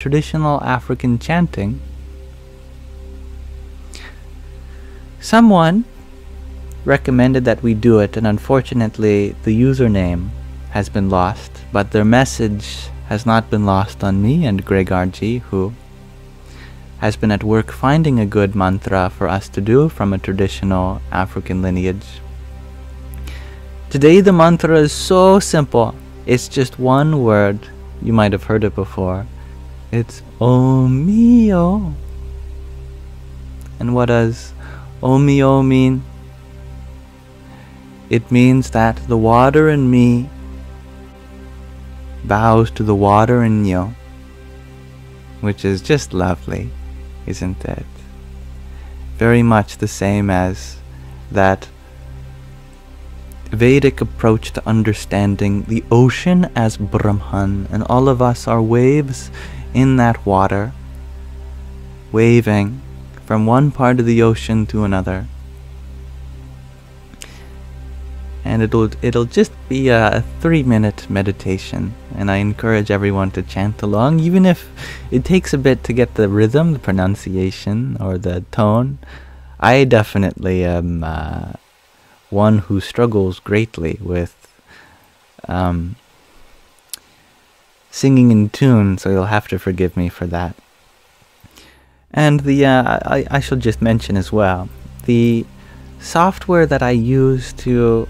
traditional African chanting, someone recommended that we do it, and unfortunately, the username has been lost, but their message has not been lost on me and Greg RG, who has been at work finding a good mantra for us to do from a traditional African lineage. Today, the mantra is so simple. It's just one word. You might have heard it before. It's Omio. And what does Omio mean? It means that the water in me bows to the water in you, which is just lovely, isn't it? Very much the same as that Vedic approach to understanding the ocean as Brahman, and all of us are waves in that water, waving from one part of the ocean to another. And it'll it'll just be a three minute meditation, and I encourage everyone to chant along, even if it takes a bit to get the rhythm, the pronunciation, or the tone. I definitely am. Uh, one who struggles greatly with um, singing in tune, so you'll have to forgive me for that. And the uh, I, I shall just mention as well the software that I use to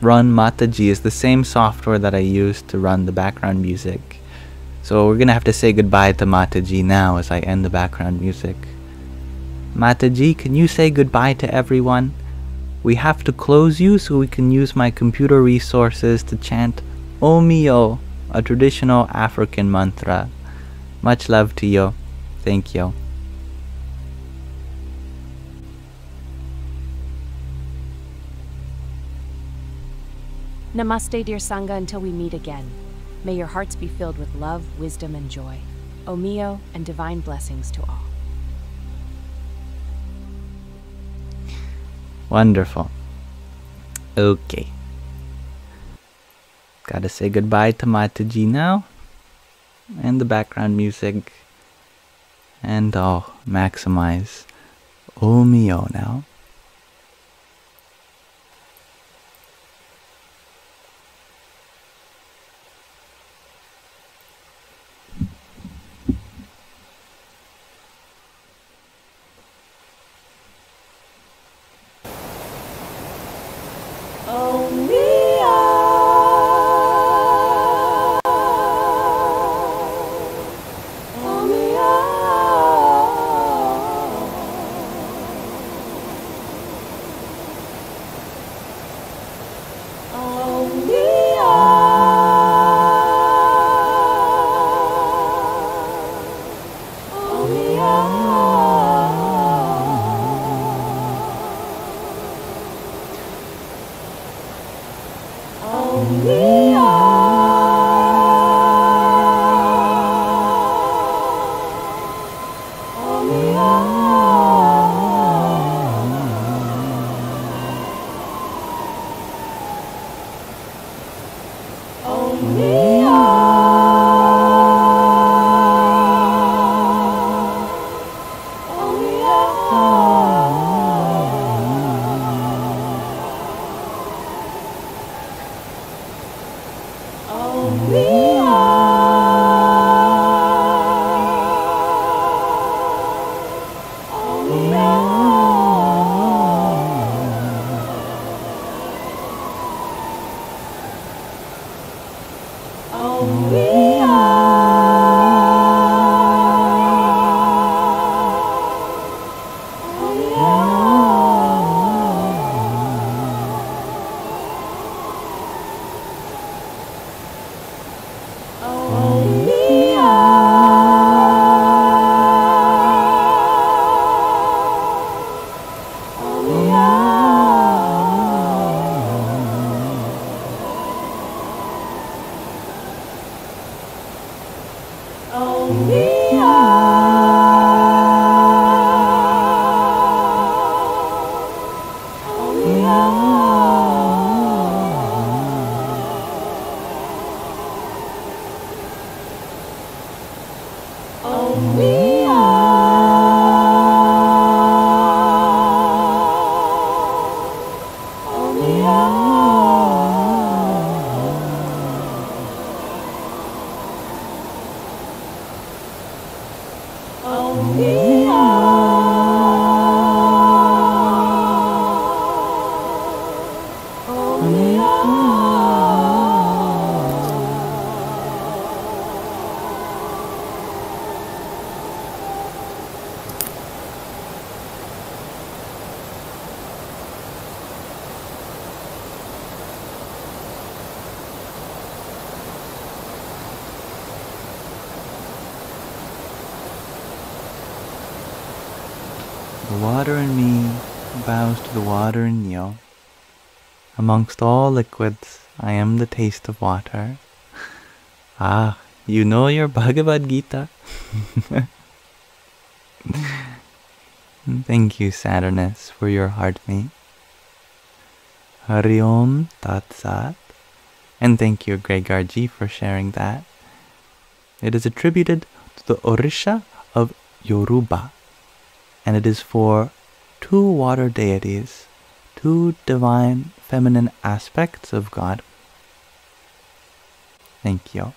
run Mataji is the same software that I use to run the background music. So we're gonna have to say goodbye to Mataji now as I end the background music. Mataji, can you say goodbye to everyone? We have to close you so we can use my computer resources to chant Omio, a traditional African mantra. Much love to you. Thank you. Namaste, dear Sangha, until we meet again. May your hearts be filled with love, wisdom, and joy. Omio, and divine blessings to all. Wonderful. Okay. Gotta say goodbye to Mataji now. And the background music. And I'll maximize Omio now. Woo! Oh. Oh. The water in me bows to the water in you. Amongst all liquids, I am the taste of water. Ah, you know your Bhagavad Gita. Thank you, Saturnus, for your heart mate. Hari Om Tat Sat. And thank you, Gregarji, for sharing that. It is attributed to the Orisha of Yoruba, and it is for two water deities, two divine feminine aspects of God. Thank you.